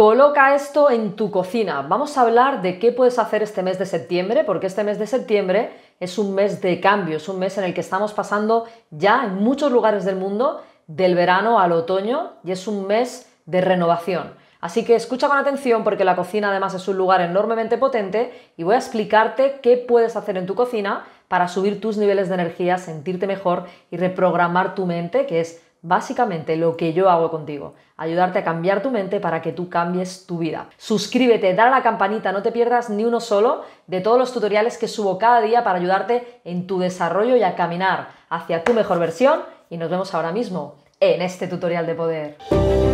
Coloca esto en tu cocina. Vamos a hablar de qué puedes hacer este mes de septiembre, porque este mes de septiembre es un mes de cambio, es un mes en el que estamos pasando ya en muchos lugares del mundo del verano al otoño y es un mes de renovación. Así que escucha con atención porque la cocina además es un lugar enormemente potente y voy a explicarte qué puedes hacer en tu cocina para subir tus niveles de energía, sentirte mejor y reprogramar tu mente, que es básicamente lo que yo hago contigo, ayudarte a cambiar tu mente para que tú cambies tu vida. Suscríbete, dale a la campanita, no te pierdas ni uno solo de todos los tutoriales que subo cada día para ayudarte en tu desarrollo y a caminar hacia tu mejor versión y nos vemos ahora mismo en este tutorial de poder.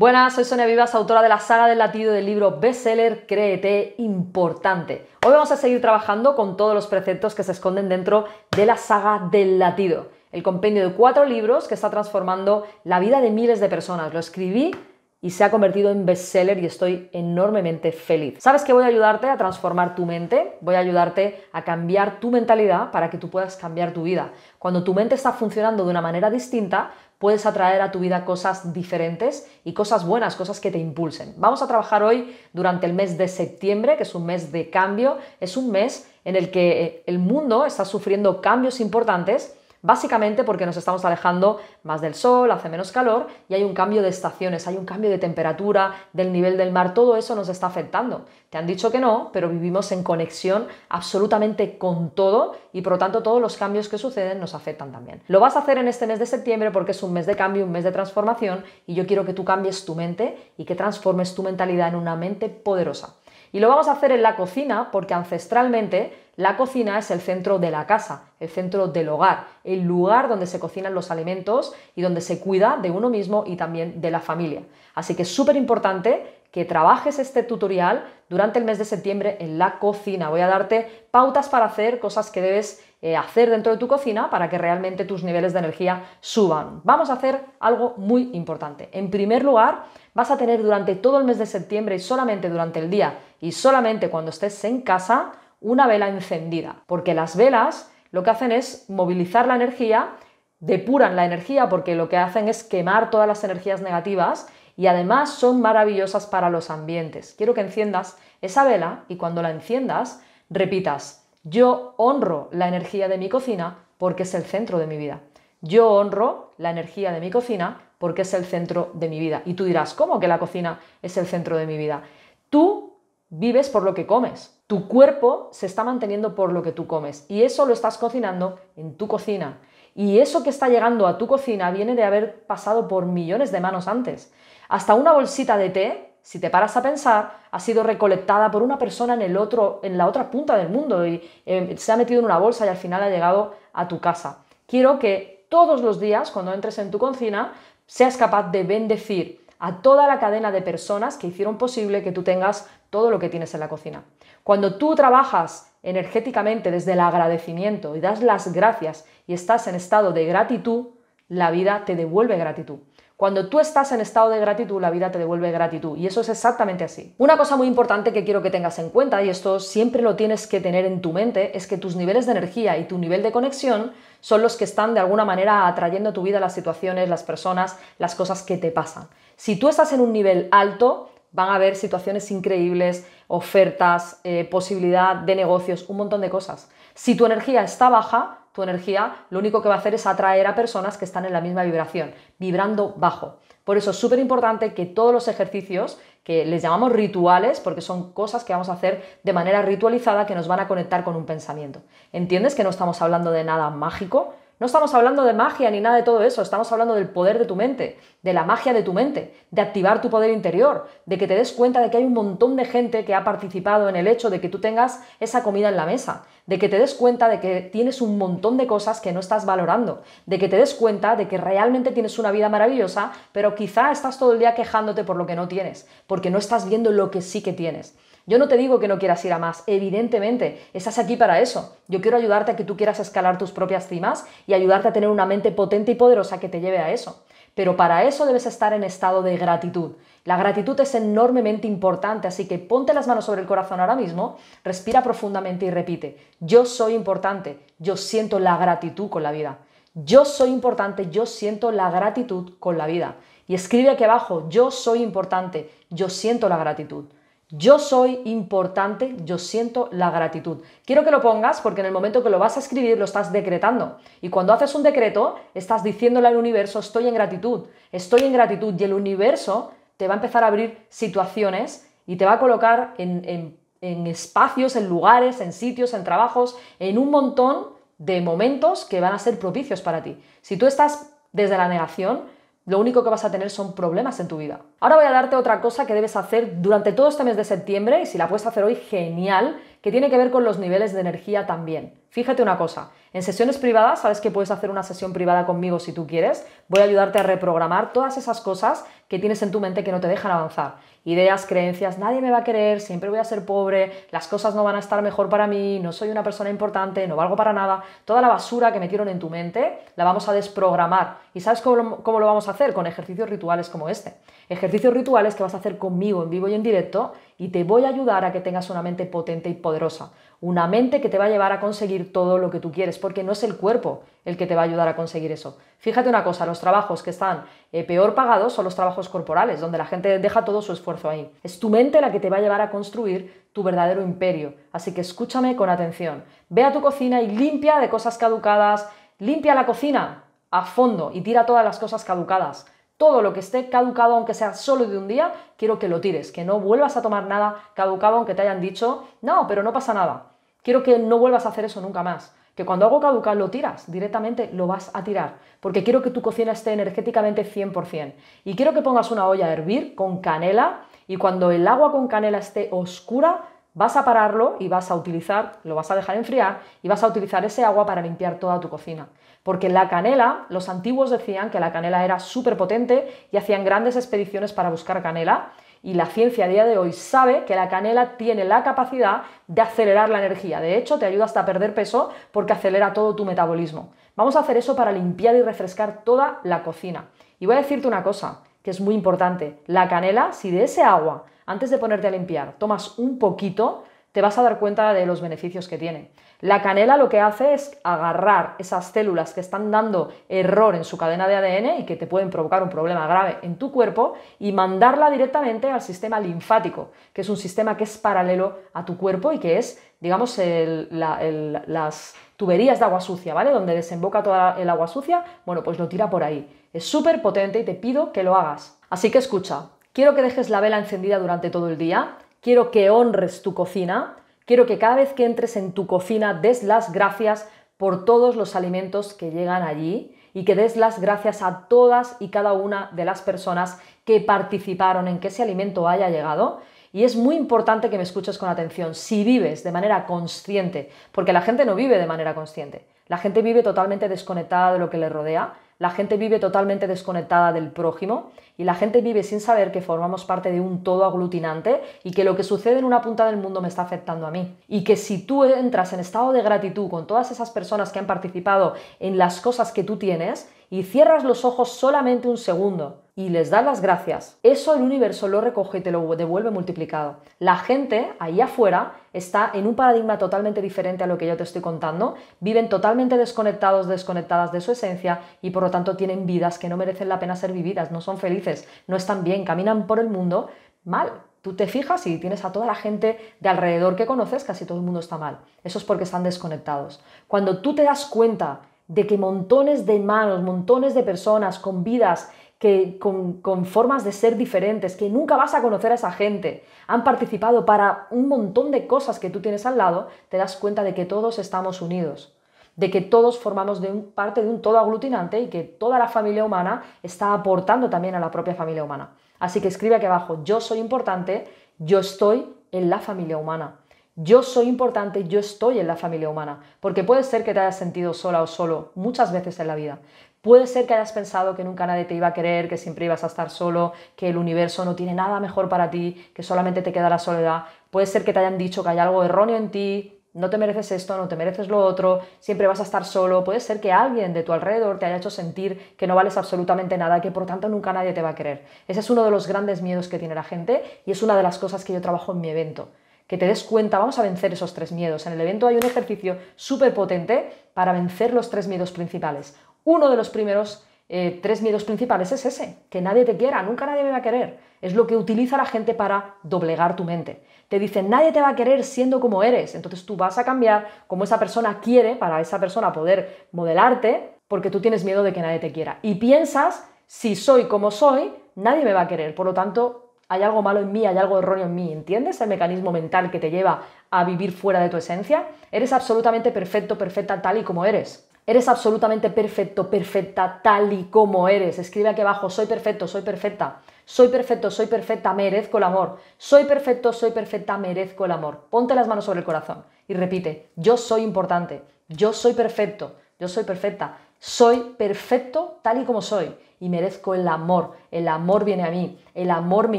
Buenas, soy Sonia Vivas, autora de la saga del latido del libro bestseller Créete Importante. Hoy vamos a seguir trabajando con todos los preceptos que se esconden dentro de la saga del latido, el compendio de cuatro libros que está transformando la vida de miles de personas. Lo escribí y se ha convertido en bestseller y estoy enormemente feliz. ¿Sabes que voy a ayudarte a transformar tu mente? Voy a ayudarte a cambiar tu mentalidad para que tú puedas cambiar tu vida. Cuando tu mente está funcionando de una manera distinta, puedes atraer a tu vida cosas diferentes y cosas buenas, cosas que te impulsen. Vamos a trabajar hoy durante el mes de septiembre, que es un mes de cambio, es un mes en el que eh, el mundo está sufriendo cambios importantes Básicamente porque nos estamos alejando más del sol, hace menos calor y hay un cambio de estaciones, hay un cambio de temperatura, del nivel del mar, todo eso nos está afectando. Te han dicho que no, pero vivimos en conexión absolutamente con todo y por lo tanto todos los cambios que suceden nos afectan también. Lo vas a hacer en este mes de septiembre porque es un mes de cambio, un mes de transformación y yo quiero que tú cambies tu mente y que transformes tu mentalidad en una mente poderosa. Y lo vamos a hacer en la cocina porque ancestralmente la cocina es el centro de la casa, el centro del hogar, el lugar donde se cocinan los alimentos y donde se cuida de uno mismo y también de la familia. Así que es súper importante que trabajes este tutorial durante el mes de septiembre en la cocina. Voy a darte pautas para hacer cosas que debes eh, hacer dentro de tu cocina para que realmente tus niveles de energía suban. Vamos a hacer algo muy importante. En primer lugar, vas a tener durante todo el mes de septiembre y solamente durante el día y solamente cuando estés en casa una vela encendida, porque las velas lo que hacen es movilizar la energía, depuran la energía porque lo que hacen es quemar todas las energías negativas y además son maravillosas para los ambientes. Quiero que enciendas esa vela y cuando la enciendas repitas, yo honro la energía de mi cocina porque es el centro de mi vida. Yo honro la energía de mi cocina porque es el centro de mi vida. Y tú dirás, ¿cómo que la cocina es el centro de mi vida? Tú vives por lo que comes. Tu cuerpo se está manteniendo por lo que tú comes y eso lo estás cocinando en tu cocina. Y eso que está llegando a tu cocina viene de haber pasado por millones de manos antes. Hasta una bolsita de té, si te paras a pensar, ha sido recolectada por una persona en, el otro, en la otra punta del mundo y eh, se ha metido en una bolsa y al final ha llegado a tu casa. Quiero que todos los días, cuando entres en tu cocina, seas capaz de bendecir a toda la cadena de personas que hicieron posible que tú tengas todo lo que tienes en la cocina. Cuando tú trabajas energéticamente desde el agradecimiento y das las gracias y estás en estado de gratitud, la vida te devuelve gratitud. Cuando tú estás en estado de gratitud, la vida te devuelve gratitud. Y eso es exactamente así. Una cosa muy importante que quiero que tengas en cuenta, y esto siempre lo tienes que tener en tu mente, es que tus niveles de energía y tu nivel de conexión son los que están de alguna manera atrayendo a tu vida las situaciones, las personas, las cosas que te pasan. Si tú estás en un nivel alto, van a haber situaciones increíbles, ofertas, eh, posibilidad de negocios, un montón de cosas. Si tu energía está baja, tu energía lo único que va a hacer es atraer a personas que están en la misma vibración, vibrando bajo. Por eso es súper importante que todos los ejercicios, que les llamamos rituales, porque son cosas que vamos a hacer de manera ritualizada que nos van a conectar con un pensamiento. ¿Entiendes que no estamos hablando de nada mágico? No estamos hablando de magia ni nada de todo eso, estamos hablando del poder de tu mente, de la magia de tu mente, de activar tu poder interior, de que te des cuenta de que hay un montón de gente que ha participado en el hecho de que tú tengas esa comida en la mesa, de que te des cuenta de que tienes un montón de cosas que no estás valorando, de que te des cuenta de que realmente tienes una vida maravillosa, pero quizá estás todo el día quejándote por lo que no tienes, porque no estás viendo lo que sí que tienes. Yo no te digo que no quieras ir a más, evidentemente, estás aquí para eso. Yo quiero ayudarte a que tú quieras escalar tus propias cimas y ayudarte a tener una mente potente y poderosa que te lleve a eso. pero para eso debes estar en estado de gratitud. La gratitud es enormemente importante, así que ponte las manos sobre el corazón ahora mismo, respira profundamente y repite, yo soy importante, yo siento la gratitud con la vida. Yo soy importante, yo siento la gratitud con la vida. Y escribe aquí abajo, yo soy importante, yo siento la gratitud. Yo soy importante, yo siento la gratitud. Quiero que lo pongas porque en el momento que lo vas a escribir lo estás decretando. Y cuando haces un decreto, estás diciéndole al universo, estoy en gratitud, estoy en gratitud. Y el universo te va a empezar a abrir situaciones y te va a colocar en, en espacios, en lugares, en sitios, en trabajos, en un montón de momentos que van a ser propicios para ti. Si tú estás desde la negación, lo único que vas a tener son problemas en tu vida. Ahora voy a darte otra cosa que debes hacer durante todo este mes de septiembre y si la puedes hacer hoy, genial, que tiene que ver con los niveles de energía también. Fíjate una cosa, en sesiones privadas, sabes que puedes hacer una sesión privada conmigo si tú quieres, voy a ayudarte a reprogramar todas esas cosas que tienes en tu mente que no te dejan avanzar. Ideas, creencias, nadie me va a querer, siempre voy a ser pobre, las cosas no van a estar mejor para mí, no soy una persona importante, no valgo para nada. Toda la basura que metieron en tu mente la vamos a desprogramar. ¿Y sabes cómo, cómo lo vamos a hacer? Con ejercicios rituales como este. Ejercicios rituales que vas a hacer conmigo en vivo y en directo y te voy a ayudar a que tengas una mente potente y poderosa. Una mente que te va a llevar a conseguir todo lo que tú quieres, porque no es el cuerpo el que te va a ayudar a conseguir eso. Fíjate una cosa, los trabajos que están eh, peor pagados son los trabajos corporales, donde la gente deja todo su esfuerzo ahí. Es tu mente la que te va a llevar a construir tu verdadero imperio. Así que escúchame con atención. Ve a tu cocina y limpia de cosas caducadas, limpia la cocina a fondo y tira todas las cosas caducadas todo lo que esté caducado, aunque sea solo de un día, quiero que lo tires, que no vuelvas a tomar nada caducado, aunque te hayan dicho, no, pero no pasa nada. Quiero que no vuelvas a hacer eso nunca más. Que cuando algo caduca lo tiras, directamente lo vas a tirar. Porque quiero que tu cocina esté energéticamente 100%. Y quiero que pongas una olla a hervir con canela y cuando el agua con canela esté oscura, vas a pararlo y vas a utilizar, lo vas a dejar enfriar y vas a utilizar ese agua para limpiar toda tu cocina. Porque la canela, los antiguos decían que la canela era súper potente y hacían grandes expediciones para buscar canela. Y la ciencia a día de hoy sabe que la canela tiene la capacidad de acelerar la energía. De hecho, te ayuda hasta a perder peso porque acelera todo tu metabolismo. Vamos a hacer eso para limpiar y refrescar toda la cocina. Y voy a decirte una cosa que es muy importante. La canela, si de ese agua, antes de ponerte a limpiar, tomas un poquito, te vas a dar cuenta de los beneficios que tiene. La canela lo que hace es agarrar esas células que están dando error en su cadena de ADN y que te pueden provocar un problema grave en tu cuerpo y mandarla directamente al sistema linfático, que es un sistema que es paralelo a tu cuerpo y que es, digamos, las tuberías de agua sucia, ¿vale? Donde desemboca toda el agua sucia, bueno, pues lo tira por ahí. Es súper potente y te pido que lo hagas. Así que escucha, quiero que dejes la vela encendida durante todo el día, quiero que honres tu cocina, Quiero que cada vez que entres en tu cocina des las gracias por todos los alimentos que llegan allí y que des las gracias a todas y cada una de las personas que participaron en que ese alimento haya llegado. Y es muy importante que me escuches con atención. Si vives de manera consciente, porque la gente no vive de manera consciente, la gente vive totalmente desconectada de lo que le rodea, la gente vive totalmente desconectada del prójimo y la gente vive sin saber que formamos parte de un todo aglutinante y que lo que sucede en una punta del mundo me está afectando a mí. Y que si tú entras en estado de gratitud con todas esas personas que han participado en las cosas que tú tienes y cierras los ojos solamente un segundo y les das las gracias, eso el universo lo recoge y te lo devuelve multiplicado. La gente ahí afuera está en un paradigma totalmente diferente a lo que yo te estoy contando, viven totalmente desconectados, desconectadas de su esencia y por lo tanto tienen vidas que no merecen la pena ser vividas, no son felices, no están bien, caminan por el mundo mal. Tú te fijas y tienes a toda la gente de alrededor que conoces, casi todo el mundo está mal. Eso es porque están desconectados. Cuando tú te das cuenta de que montones de manos, montones de personas con vidas que con, con, formas de ser diferentes, que nunca vas a conocer a esa gente, han participado para un montón de cosas que tú tienes al lado, te das cuenta de que todos estamos unidos, de que todos formamos de parte de un todo aglutinante y que toda la familia humana está aportando también a la propia familia humana. Así que escribe aquí abajo, yo soy importante, yo estoy en la familia humana. Yo soy importante, yo estoy en la familia humana, porque puede ser que te hayas sentido sola o solo muchas veces en la vida, Puede ser que hayas pensado que nunca nadie te iba a querer, que siempre ibas a estar solo, que el universo no tiene nada mejor para ti, que solamente te queda la soledad. Puede ser que te hayan dicho que hay algo erróneo en ti, no te mereces esto, no te mereces lo otro, siempre vas a estar solo, puede ser que alguien de tu alrededor te haya hecho sentir que no vales absolutamente nada, que por tanto nunca nadie te va a querer. Ese es uno de los grandes miedos que tiene la gente y es una de las cosas que yo trabajo en mi evento. Que te des cuenta, vamos a vencer esos tres miedos. En el evento hay un ejercicio súper potente para vencer los tres miedos principales. Uno de los primeros eh, tres miedos principales es ese, que nadie te quiera, nunca nadie me va a querer. Es lo que utiliza la gente para doblegar tu mente. Te dicen, nadie te va a querer siendo como eres. Entonces tú vas a cambiar como esa persona quiere para esa persona poder modelarte porque tú tienes miedo de que nadie te quiera. Y piensas, si soy como soy, nadie me va a querer. Por lo tanto, hay algo malo en mí, hay algo erróneo en mí. ¿Entiendes el mecanismo mental que te lleva a vivir fuera de tu esencia? Eres absolutamente perfecto, perfecta tal y como eres. Eres absolutamente perfecto, perfecta, tal y como eres. Escribe aquí abajo, soy perfecto, soy perfecta. Soy perfecto, soy perfecta, merezco el amor. Soy perfecto, soy perfecta, merezco el amor. Ponte las manos sobre el corazón y repite, yo soy importante, yo soy perfecto, yo soy perfecta, soy perfecto tal y como soy y merezco el amor. El amor viene a mí, el amor me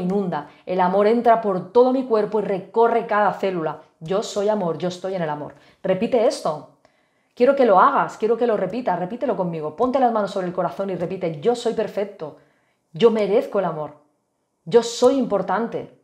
inunda, el amor entra por todo mi cuerpo y recorre cada célula. Yo soy amor, yo estoy en el amor. Repite esto, Quiero que lo hagas, quiero que lo repitas, repítelo conmigo. Ponte las manos sobre el corazón y repite, yo soy perfecto, yo merezco el amor, yo soy importante.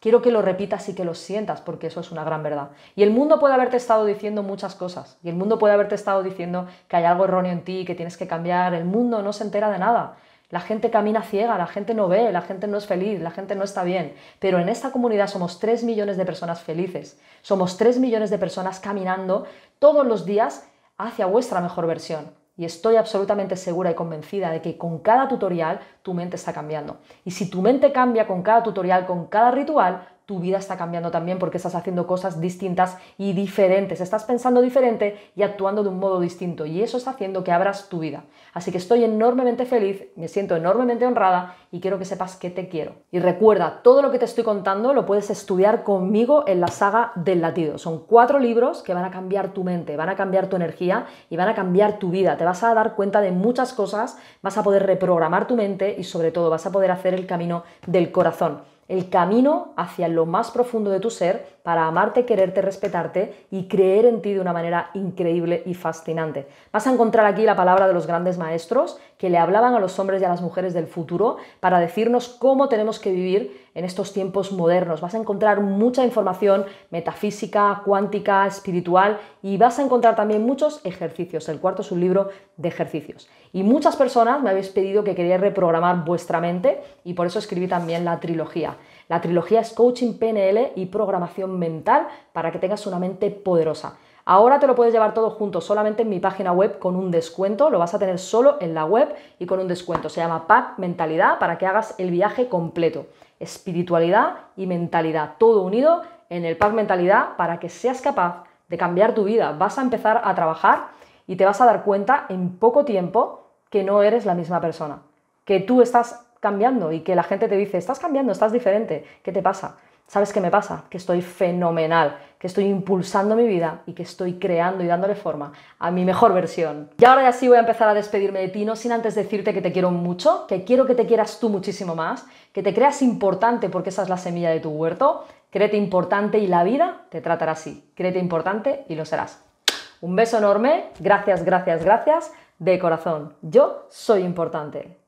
Quiero que lo repitas y que lo sientas, porque eso es una gran verdad. Y el mundo puede haberte estado diciendo muchas cosas, y el mundo puede haberte estado diciendo que hay algo erróneo en ti, que tienes que cambiar. El mundo no se entera de nada. La gente camina ciega, la gente no ve, la gente no es feliz, la gente no está bien. Pero en esta comunidad somos 3 millones de personas felices. Somos 3 millones de personas caminando todos los días hacia vuestra mejor versión. Y estoy absolutamente segura y convencida de que con cada tutorial tu mente está cambiando. Y si tu mente cambia con cada tutorial, con cada ritual, tu vida está cambiando también porque estás haciendo cosas distintas y diferentes. Estás pensando diferente y actuando de un modo distinto y eso está haciendo que abras tu vida. Así que estoy enormemente feliz, me siento enormemente honrada y quiero que sepas que te quiero. Y recuerda, todo lo que te estoy contando lo puedes estudiar conmigo en la saga del latido. Son cuatro libros que van a cambiar tu mente, van a cambiar tu energía y van a cambiar tu vida. Te vas a dar cuenta de muchas cosas, vas a poder reprogramar tu mente y sobre todo vas a poder hacer el camino del corazón el camino hacia lo más profundo de tu ser para amarte, quererte, respetarte y creer en ti de una manera increíble y fascinante. Vas a encontrar aquí la palabra de los grandes maestros que le hablaban a los hombres y a las mujeres del futuro para decirnos cómo tenemos que vivir en estos tiempos modernos. Vas a encontrar mucha información metafísica, cuántica, espiritual y vas a encontrar también muchos ejercicios. El cuarto es un libro de ejercicios. Y muchas personas me habéis pedido que quería reprogramar vuestra mente y por eso escribí también la trilogía. La trilogía es coaching PNL y programación mental para que tengas una mente poderosa. Ahora te lo puedes llevar todo junto solamente en mi página web con un descuento, lo vas a tener solo en la web y con un descuento. Se llama Pack Mentalidad para que hagas el viaje completo. Espiritualidad y mentalidad, todo unido en el Pack Mentalidad para que seas capaz de cambiar tu vida. Vas a empezar a trabajar y te vas a dar cuenta en poco tiempo que no eres la misma persona, que tú estás cambiando y que la gente te dice, estás cambiando, estás diferente, ¿qué te pasa? ¿Sabes qué me pasa? Que estoy fenomenal, que estoy impulsando mi vida y que estoy creando y dándole forma a mi mejor versión. Y ahora ya sí voy a empezar a despedirme de ti, no sin antes decirte que te quiero mucho, que quiero que te quieras tú muchísimo más, que te creas importante porque esa es la semilla de tu huerto. Créete importante y la vida te tratará así. Créete importante y lo serás. Un beso enorme, gracias, gracias, gracias, de corazón. Yo soy importante.